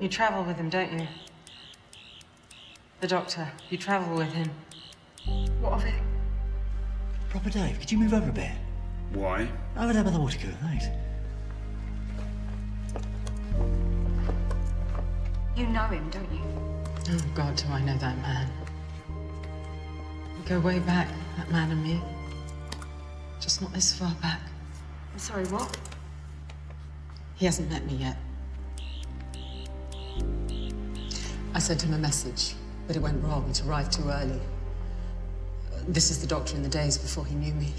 You travel with him, don't you? The doctor. You travel with him. What of it? Proper Dave, could you move over a bit? Why? Over there by the water cooler, thanks. You know him, don't you? Oh, God, do I know that man. We go way back, that man and me. Just not this far back. I'm sorry, what? He hasn't met me yet. I sent him a message, but it went wrong. It arrived too early. This is the doctor in the days before he knew me.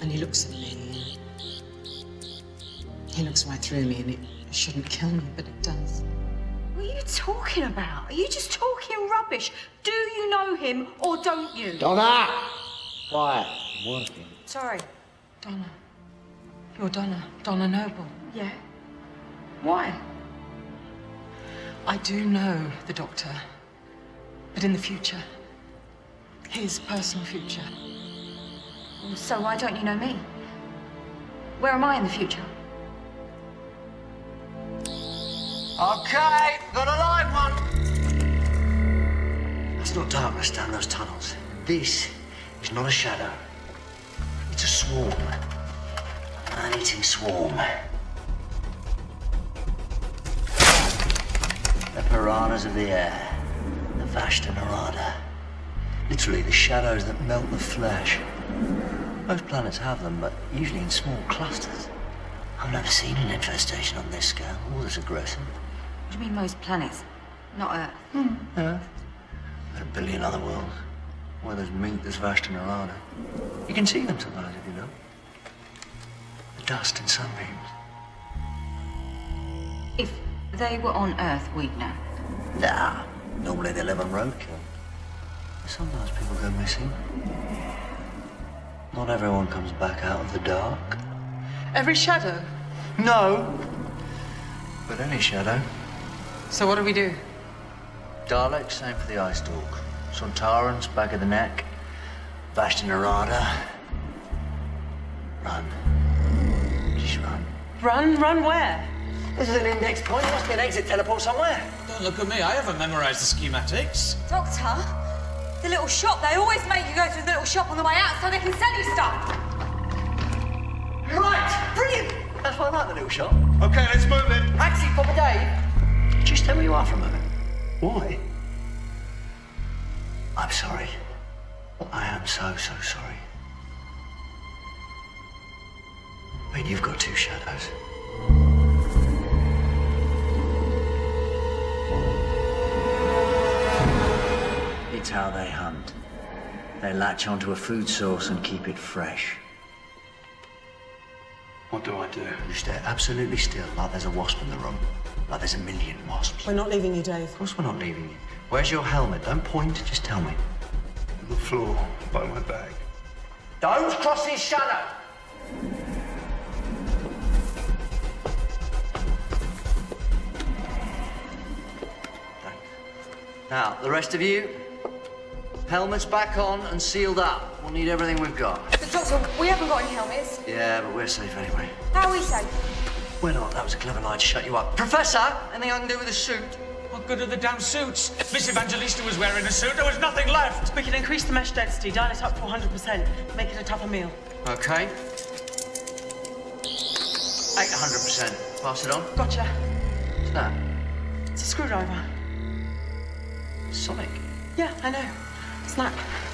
And he looks at me. He looks right through me, and it shouldn't kill me, but it does. What are you talking about? Are you just talking rubbish? Do you know him or don't you? Donna! Quiet. I'm working. Sorry. Donna. You're Donna. Donna Noble. Yeah. Why? I do know the doctor, but in the future. His personal future. So why don't you know me? Where am I in the future? Okay, got a live one. That's not darkness down those tunnels. This is not a shadow. It's a swarm. An eating swarm. Piranhas of the air. The Vashta Nerada. Literally the shadows that melt the flesh. Most planets have them, but usually in small clusters. I've never seen an infestation on this scale, or this aggressive. What do you mean most planets? Not Earth. Hmm. Earth. There are a billion other worlds. Where there's meat, there's Vashta Nerada. You can see them sometimes if you know. The dust in sunbeams. If they were on Earth, we'd know. Nah, normally they live on roadkill. Sometimes people go missing. Not everyone comes back out of the dark. Every shadow. No. But any shadow. So what do we do? Daleks, same for the Ice Stalk. Sontarans, back of the neck. Vashta Nerada. Run. Just run. Run, run where? This is an index point. There must be an exit teleport somewhere. Don't look at me. I haven't memorized the schematics. Doctor, the little shop, they always make you go to the little shop on the way out so they can sell you stuff. Right! Brilliant! That's why I like the little shop. Okay, let's move in. Taxi, Papa Dave. Just tell me you are for a moment. Why? I'm sorry. I am so, so sorry. Wait, you've got two shadows. It's how they hunt. They latch onto a food source and keep it fresh. What do I do? You stay absolutely still, like there's a wasp in the room. Like there's a million wasps. We're not leaving you, Dave. Of course we're not leaving you. Where's your helmet? Don't point, just tell me. On the floor by my bag. Don't cross his shadow! Now, the rest of you, helmets back on and sealed up. We'll need everything we've got. But Doctor, we haven't got any helmets. Yeah, but we're safe anyway. How are we safe? We're not. That was a clever lie to shut you up. Professor, anything I can do with a suit? What good are the damn suits? Miss Evangelista was wearing a suit. There was nothing left. We can increase the mesh density, dial it up to 100%, make it a tougher meal. Okay. 800%. Pass it on. Gotcha. What's that? It's a screwdriver. Sonic. Yeah, I know. Snap.